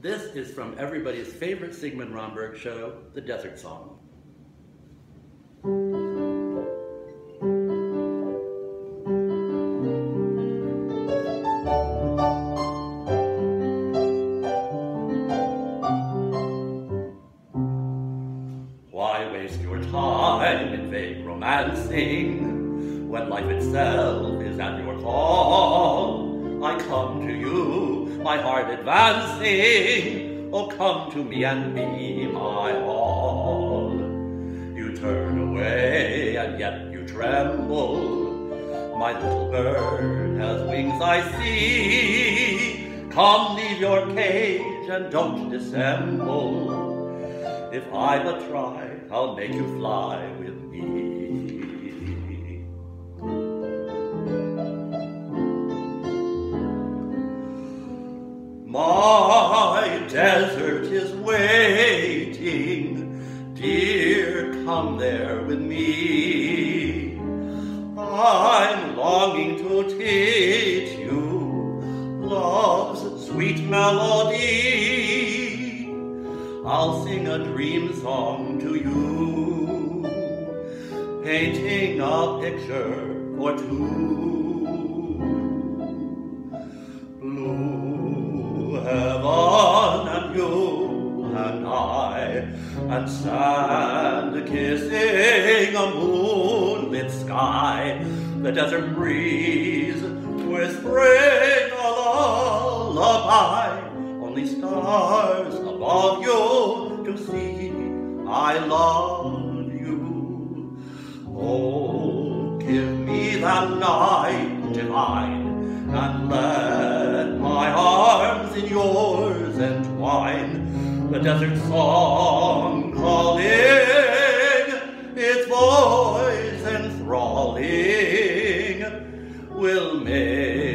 This is from everybody's favorite Sigmund Romberg show, The Desert Song. Why waste your time in vague romancing when life itself is at your call? I come to you, my heart advancing. Oh, come to me and be my all. You turn away and yet you tremble. My little bird has wings, I see. Come, leave your cage and don't dissemble. If I but try, I'll make you fly with me. My desert is waiting, dear, come there with me. I'm longing to teach you love's sweet melody. I'll sing a dream song to you, painting a picture for two. And sand kissing a moonlit sky, the desert breeze whispering a lullaby, only stars above you to see. I love you. Oh, give me that night divine, and let The desert song calling, its voice enthralling, will make